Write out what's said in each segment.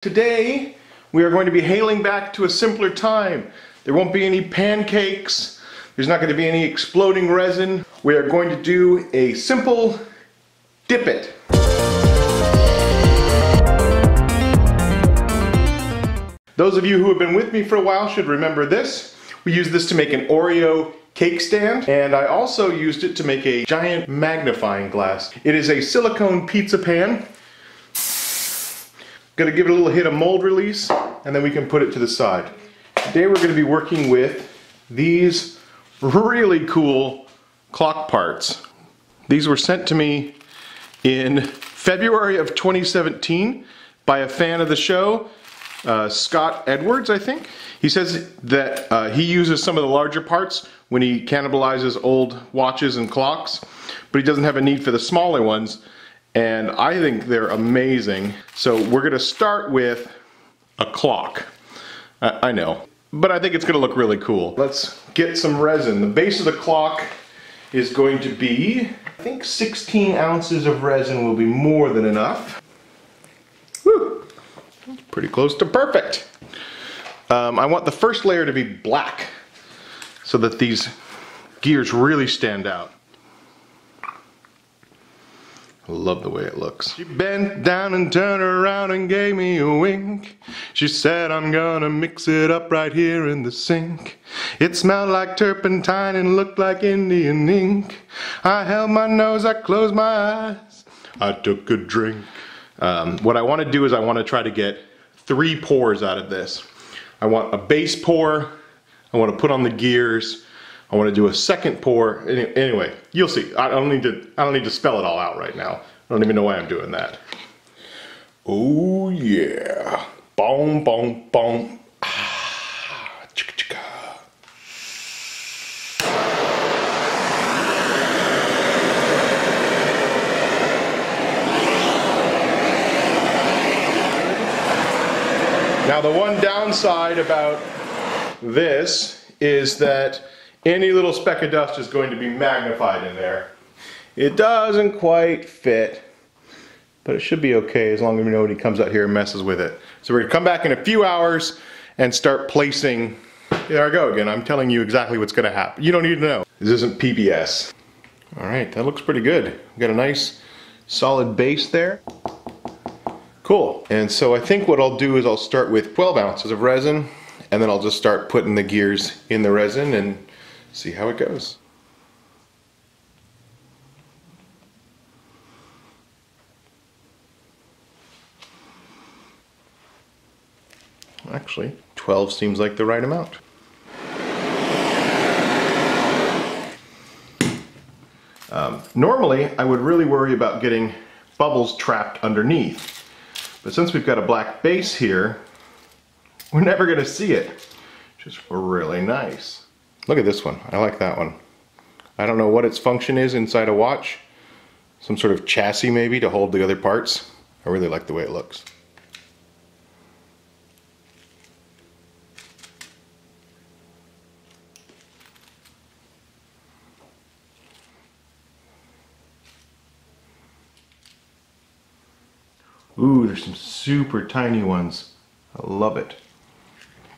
Today, we are going to be hailing back to a simpler time. There won't be any pancakes. There's not going to be any exploding resin. We are going to do a simple dip it. Those of you who have been with me for a while should remember this. We use this to make an Oreo cake stand and I also used it to make a giant magnifying glass. It is a silicone pizza pan Gonna give it a little hit of mold release and then we can put it to the side. Today we're gonna be working with these really cool clock parts. These were sent to me in February of 2017 by a fan of the show, uh, Scott Edwards, I think. He says that uh, he uses some of the larger parts when he cannibalizes old watches and clocks, but he doesn't have a need for the smaller ones and I think they're amazing. So we're gonna start with a clock. I, I know, but I think it's gonna look really cool. Let's get some resin. The base of the clock is going to be, I think 16 ounces of resin will be more than enough. Woo! Pretty close to perfect. Um, I want the first layer to be black so that these gears really stand out. Love the way it looks. She bent down and turned around and gave me a wink. She said, I'm gonna mix it up right here in the sink. It smelled like turpentine and looked like Indian ink. I held my nose, I closed my eyes. I took a drink. Um, what I wanna do is I wanna try to get three pours out of this. I want a base pour, I wanna put on the gears, I want to do a second pour. Anyway, you'll see. I don't need to. I don't need to spell it all out right now. I don't even know why I'm doing that. Oh yeah, boom, boom, boom. Ah, chicka chicka. Now the one downside about this is that any little speck of dust is going to be magnified in there. It doesn't quite fit, but it should be okay as long as nobody comes out here and messes with it. So we're gonna come back in a few hours and start placing, there I go again, I'm telling you exactly what's gonna happen. You don't need to know. This isn't PBS. All right, that looks pretty good. We got a nice solid base there. Cool, and so I think what I'll do is I'll start with 12 ounces of resin and then I'll just start putting the gears in the resin and see how it goes. Actually, 12 seems like the right amount. Um, normally, I would really worry about getting bubbles trapped underneath. But since we've got a black base here, we're never going to see it, which is really nice. Look at this one. I like that one. I don't know what its function is inside a watch. Some sort of chassis maybe to hold the other parts. I really like the way it looks. Ooh, there's some super tiny ones. I love it.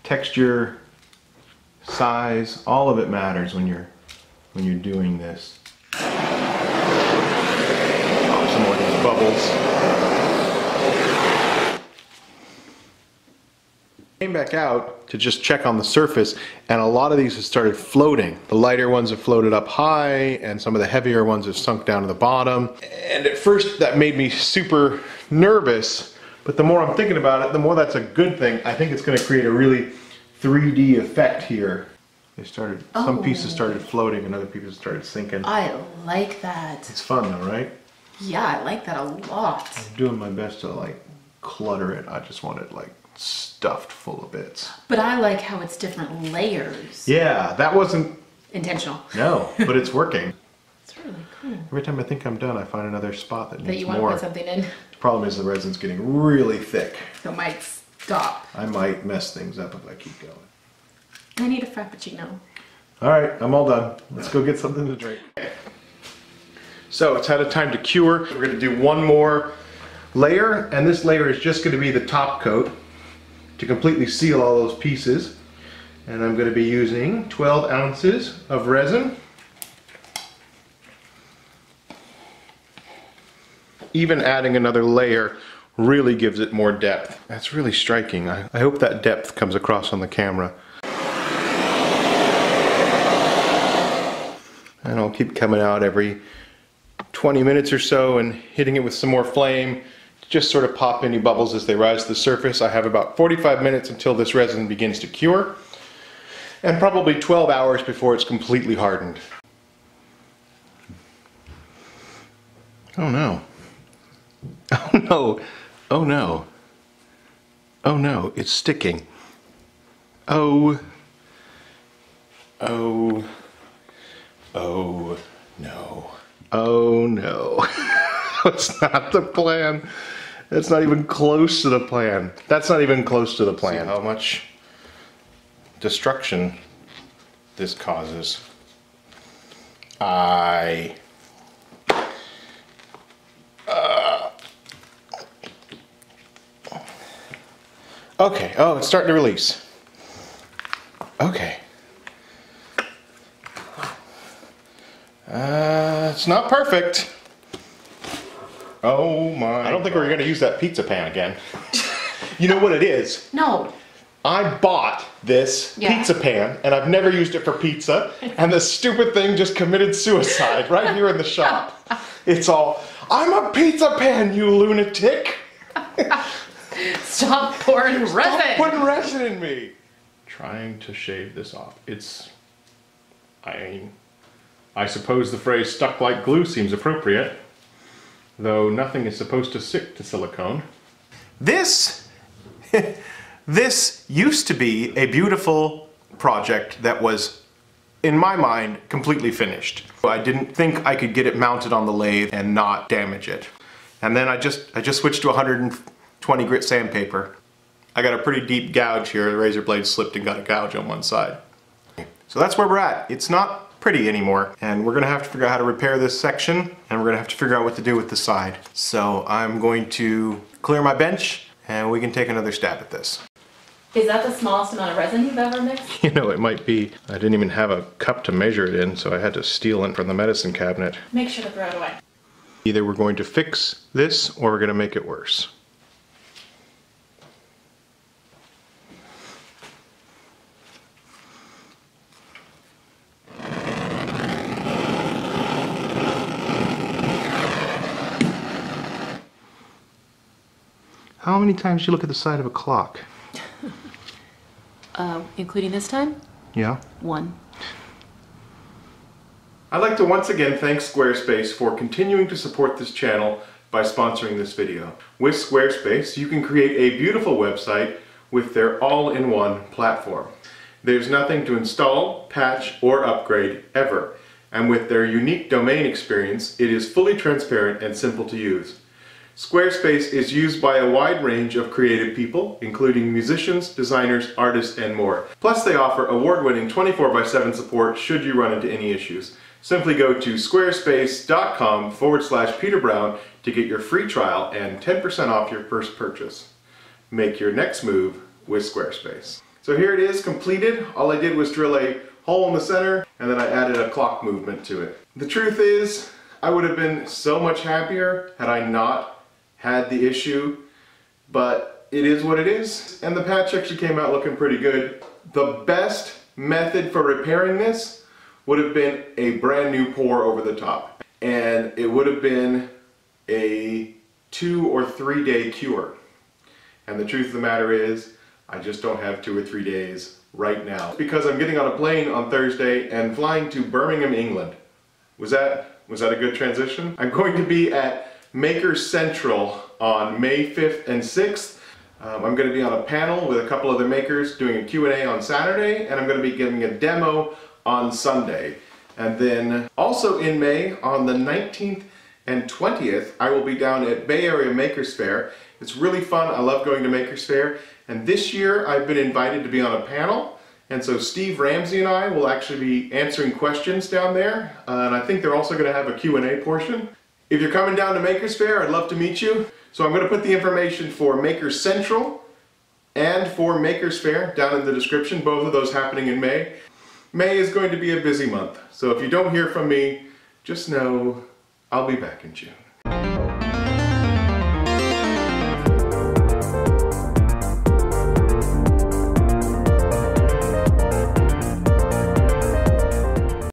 Texture, size, all of it matters when you're when you're doing this. Some more of these bubbles. Came back out to just check on the surface and a lot of these have started floating. The lighter ones have floated up high and some of the heavier ones have sunk down to the bottom. And at first that made me super nervous, but the more I'm thinking about it, the more that's a good thing. I think it's gonna create a really 3D effect here. They started, oh. some pieces started floating and other pieces started sinking. I like that. It's fun though, right? Yeah, I like that a lot. I'm doing my best to like clutter it. I just want it like stuffed full of bits. But I like how it's different layers. Yeah, that wasn't intentional. No, but it's working. it's really cool. Every time I think I'm done, I find another spot that, that needs you want more. to put something in. The problem is the resin's getting really thick. So might stop. I might mess things up if I keep going. I need a frappuccino. All right, I'm all done. Let's go get something to drink. So it's had a time to cure. We're gonna do one more layer, and this layer is just going to be the top coat to completely seal all those pieces. And I'm going to be using 12 ounces of resin. Even adding another layer really gives it more depth. That's really striking. I, I hope that depth comes across on the camera. And I'll keep coming out every 20 minutes or so and hitting it with some more flame just sort of pop any bubbles as they rise to the surface. I have about 45 minutes until this resin begins to cure and probably 12 hours before it's completely hardened. Oh no. Oh no. Oh no. Oh no, it's sticking. Oh. Oh. Oh no. Oh no. That's not the plan. That's not even close to the plan. That's not even close to the plan. See how much destruction this causes. I. okay, oh, it's starting to release. Okay. Uh, it's not perfect. Oh my. I don't think we're going to use that pizza pan again. you know what it is? No. I bought this Yeah. pizza pan and I've never used it for pizza and this stupid thing just committed suicide right here in the shop. It's all, I'm a pizza pan, you lunatic! Stop pouring resin. Stop putting resin in me! Trying to shave this off. It's, I mean, I suppose the phrase stuck like glue seems appropriate, though nothing is supposed to stick to silicone. This This used to be a beautiful project that was, in my mind, completely finished. I didn't think I could get it mounted on the lathe and not damage it. And then I just, I just switched to 120 grit sandpaper. I got a pretty deep gouge here. The razor blade slipped and got a gouge on one side. So that's where we're at. It's not pretty anymore. And we're gonna have to figure out how to repair this section and we're gonna have to figure out what to do with the side. So I'm going to clear my bench and we can take another stab at this. Is that the smallest amount of resin you've ever mixed? You know, it might be, I didn't even have a cup to measure it in, so I had to steal it from the medicine cabinet. Make sure to throw it away. Either we're going to fix this or we're going to make it worse. How many times do you look at the side of a clock? Uh, including this time? Yeah? One. I'd like to once again thank Squarespace for continuing to support this channel by sponsoring this video. With Squarespace, you can create a beautiful website with their all-in-one platform. There's nothing to install, patch, or upgrade ever. And with their unique domain experience, it is fully transparent and simple to use. Squarespace is used by a wide range of creative people, including musicians, designers, artists, and more. Plus they offer award-winning 24 x 7 support should you run into any issues. Simply go to squarespace.com forward slash Peter Brown to get your free trial and 10% off your first purchase. Make your next move with Squarespace. So here it is completed. All I did was drill a hole in the center and then I added a clock movement to it. The truth is, I would have been so much happier had I not had the issue, but it is what it is. And the patch actually came out looking pretty good. The best method for repairing this would have been a brand new pour over the top. And it would have been a two or three day cure. And the truth of the matter is, I just don't have two or three days right now. Because I'm getting on a plane on Thursday and flying to Birmingham, England. Was that, was that a good transition? I'm going to be at Maker Central on May 5th and 6th. Um, I'm going to be on a panel with a couple other makers doing a Q&A on Saturday, and I'm going to be giving a demo on Sunday. And then also in May, on the 19th and 20th, I will be down at Bay Area Makers Faire. It's really fun. I love going to Makers Faire. And this year, I've been invited to be on a panel. And so Steve Ramsey and I will actually be answering questions down there. Uh, and I think they're also going to have a Q&A portion. If you're coming down to Makers Faire, I'd love to meet you. So I'm going to put the information for Makers Central and for Makers Faire down in the description, both of those happening in May. May is going to be a busy month, so if you don't hear from me, just know I'll be back in June.